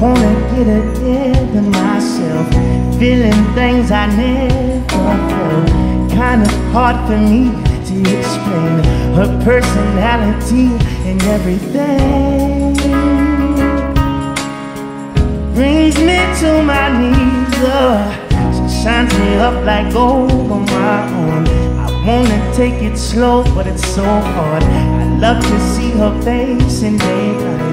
wanna get ahead of myself. Feeling things I never felt. Kinda hard for me to explain her personality and everything. Brings me to my knees. Uh, she shines me up like gold on my own. I wanna take it slow, but it's so hard. I love to see her face in daylight.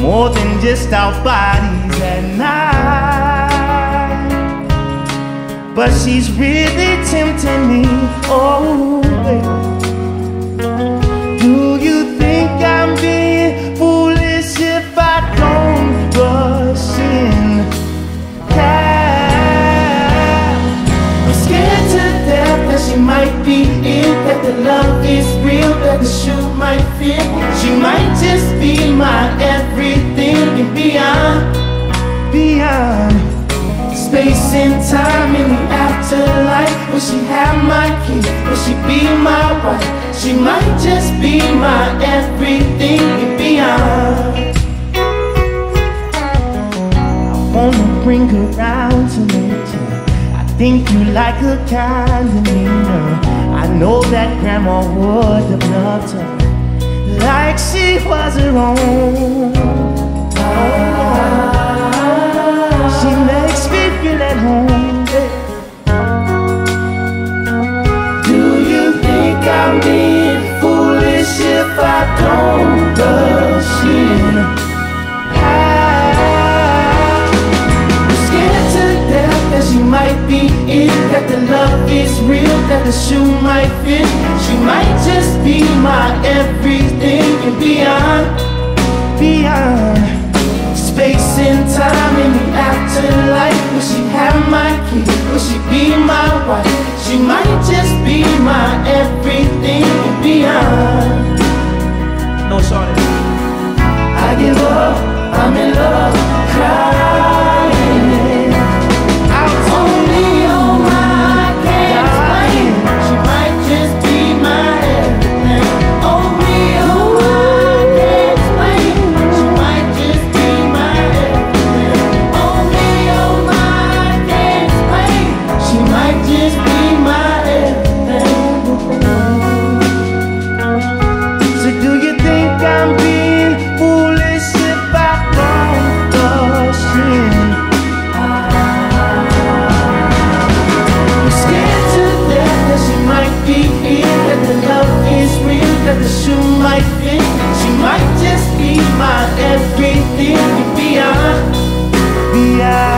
More than just our bodies at night. But she's really tempting me. Oh, baby. Space and time in the afterlife. Will she have my key? Will she be my wife? She might just be my everything and beyond. I wanna bring her round to nature. I think you like her kind of demeanor. I know that grandma would have loved her like she was her own. She love is real, that the shoe might fit. She might just be my everything and beyond, beyond. Space and time in the afterlife. Will she have my key? Will she be my wife? She might just be my everything and beyond. Everything beyond, beyond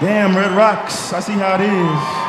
Damn, Red Rocks. I see how it is.